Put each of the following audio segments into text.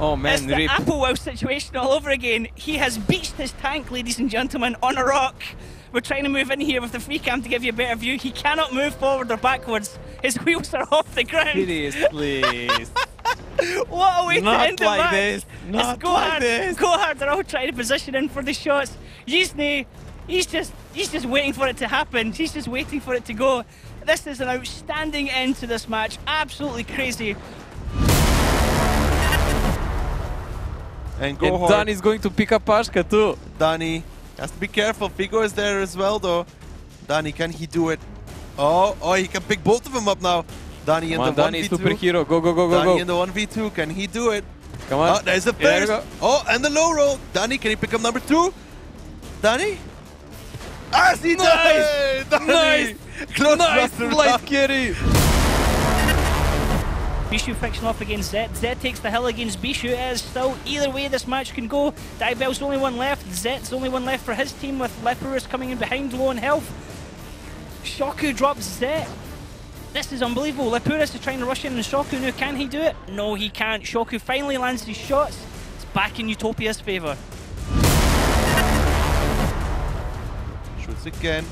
Oh man, it's the rip. Applewell situation all over again. He has beached his tank, ladies and gentlemen, on a rock. We're trying to move in here with the free cam to give you a better view. He cannot move forward or backwards. His wheels are off the ground. Please, please. What a way Not to end the like match. this. Not it's go like hard. this. Go hard. They're all trying to position in for the shots. Yizny, he's just he's just waiting for it to happen. He's just waiting for it to go. This is an outstanding end to this match. Absolutely crazy. And go and hard. Dan is going to pick up Pashka too. Danny has to be careful. Figo is there as well, though. Danny, can he do it? Oh, oh, he can pick both of them up now. Danny in on, the Danny is 1v2. superhero. Go, go, go, go, Danny go. in the 1v2. Can he do it? Come on. Oh, there's the first. go. Oh, and the low roll. Danny, can he pick up number two? Danny? As he Nice! Danny! Nice! Close Nice flight carry. Bishu fixing off against Zed. Zed takes the hill against Bishu. It is still either way this match can go. Diebell's the only one left. Zed's the only one left for his team with Lepurus coming in behind low on health. Shoku drops Zed. This is unbelievable. Lepurus is trying to rush in and Shoku now. Can he do it? No, he can't. Shoku finally lands his shots. It's back in Utopia's favour. Shoots again.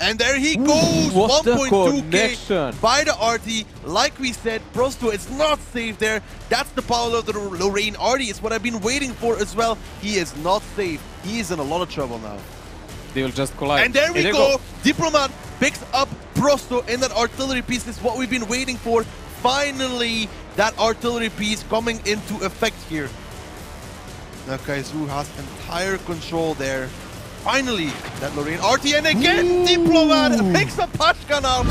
And there he goes! what the 1.2k connection. by the RT. Like we said, Prosto is not safe there. That's the power of the Lorraine RT. It's what I've been waiting for as well. He is not safe. He is in a lot of trouble now. They will just collide. And there we they go. Diplomat picks up Prosto in that artillery piece. This is what we've been waiting for. Finally, that artillery piece coming into effect here. Now Kaizu has entire control there. Finally, that Lorraine RT and again Diplomat picks up Pashka now.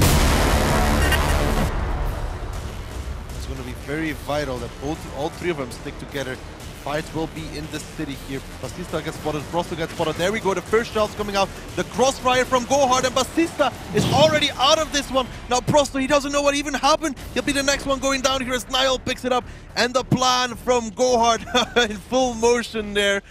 It's going to be very vital that both, all three of them stick together. Fight will be in the city here. Basista gets spotted, Prosto gets spotted. There we go, the first shots coming out. The crossfire from Gohard and Basista is already out of this one. Now Prosto, he doesn't know what even happened. He'll be the next one going down here as Niall picks it up. And the plan from Gohard in full motion there.